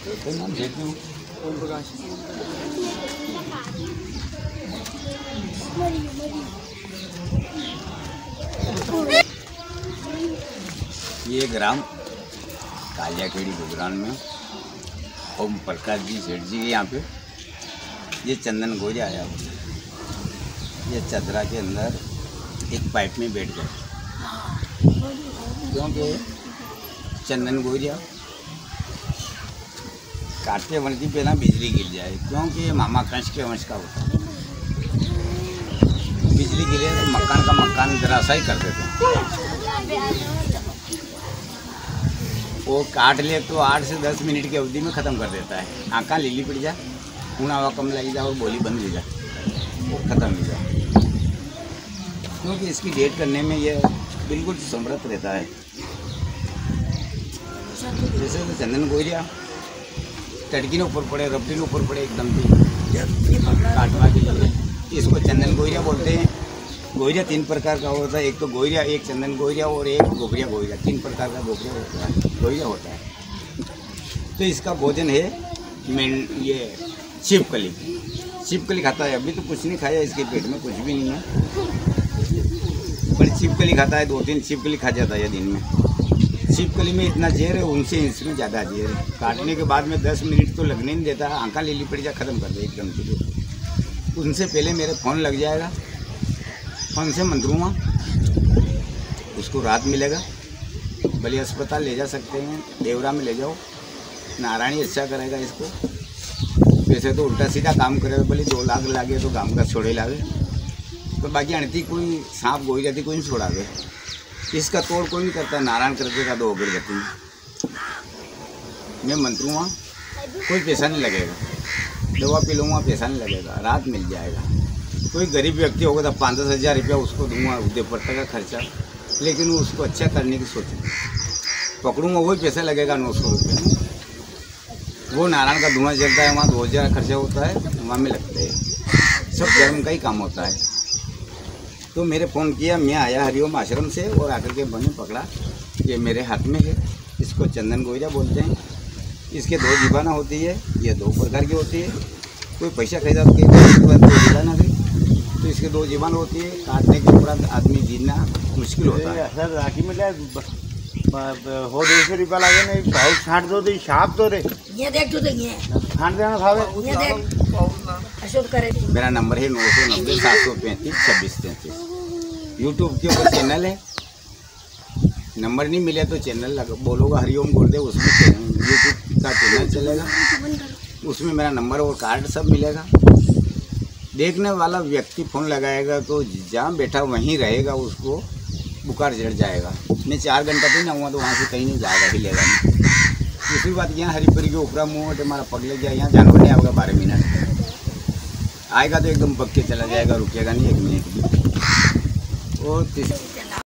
ये ग्राम कालियाखेड़ी गुजरान में, ओम प्रकाश जी, सेठ जी के यहाँ पे। ये चंदन गोरिया आया हुआ ये चदरा के अंदर एक पाइप में बैठ गया क्योंकि चंदन गोरिया काटते वनती पे ना बिजली गिर जाए, क्योंकि ये मामा कंस के वंश का होता है। बिजली गिरे तो मकान का मकान जरा सा ही कर देते वो काट ले तो आठ से दस मिनट की अवधि में ख़त्म कर देता है। आँखा लीली पड़ जा खून हवा कम लगी जा और बोली बंद हो जा, वो ख़त्म हो जा। क्योंकि इसकी डेट करने में ये बिल्कुल समृद्ध रहता है। जैसे तो चंदन गोरिया टड़की ने ऊपर पड़े रबड़ी ने ऊपर पड़े, एकदम भी। काटवा के लिए इसको चंदन गोरिया बोलते हैं। गोरिया तीन प्रकार का होता है। एक तो गोरिया एक चंदन गोरिया और एक गोबरिया गोरिया तीन प्रकार का गोबरिया होता है। गोरिया होता है। तो इसका भोजन है मेन ये छिपकली छिपकली खाता है। अभी तो कुछ नहीं खाया, इसके पेट में कुछ भी नहीं है। पर छिपकली खाता है, दो तीन छिपकली खा जाता है दिन में। छिपकली में इतना जेर है, उनसे इसमें ज़्यादा जेर है। काटने के बाद में दस मिनट तो लगने नहीं देता, आंखा ले ली पड़ जा, खत्म कर दे एकदम से। उनसे पहले मेरे फ़ोन लग जाएगा, फ़ोन से मंदरूँगा उसको रात मिलेगा। बलि अस्पताल ले जा सकते हैं, देवरा में ले जाओ। नारायणी अच्छा करेगा इसको। वैसे तो उल्टा सीधा काम करेगा भले दो लाख लागे तो काम का छोड़े लागे। तो बाकी अणती कोई सांप गोई जाती, कोई नहीं छोड़ावे। इसका तोड़ कोई नहीं करता, नारायण करके का दो गिर जाती मैं मंत्रूँगा कोई पैसा नहीं लगेगा। दवा पी लूँगा, पैसा नहीं लगेगा, रात मिल जाएगा। कोई गरीब व्यक्ति होगा तो पाँच दस हज़ार रुपया उसको दूँगा उदय पड़ता का खर्चा। लेकिन वो उसको अच्छा करने की सोच पकड़ूँगा, वही पैसा लगेगा नौ सौ रुपये। वो नारायण का धुआँ जलता है, वहाँ दो हज़ार खर्चा होता है, वहाँ में लगता है। सब धर्म का ही काम होता है। तो मेरे फ़ोन किया, मैं आया हरिओम आश्रम से और आकर के बने पकड़ा ये मेरे हाथ में है। इसको चंदन गोइजा बोलते हैं। इसके दो जीवाना होती है, ये दो प्रकार की होती है। कोई पैसा खरीदा तो जीवाना गई तो इसके दो जीवान होती है। काटने के उपरांत आदमी जीना मुश्किल होता है। सर राखी में ले हो डेढ़ रुपया लागे नहीं भाव छाट दो तो छाप दो रे। ये देख तू तो ये। छाट देना भावे ये देख। अशोक करे मेरा नंबर है नौ सौ नब्बे सात सौ पैंतीस छब्बीस तैंतीस। यूट्यूब के ऊपर चैनल है। नंबर नहीं मिले तो चैनल लगा बोलोगा हरिओम गुरुदेव उसमें यूट्यूब का चैनल चलेगा। उसमें मेरा नंबर और कार्ड सब मिलेगा। देखने वाला व्यक्ति फ़ोन लगाएगा तो जहाँ बैठा वहीं रहेगा उसको। बुखार चढ़ जाएगा। मैं चार घंटा भी ना हुआ तो वहाँ से कहीं नहीं जाएगा हिलेगा लेगा दूसरी बात, यहाँ हरी परी के ऊपरा मुँह तो हमारा पग लग गया यहाँ जानवर नहीं आएगा बारह मिनट आएगा तो एकदम पक के चला जाएगा, रुकेगा नहीं एक मिनट। भी और तीस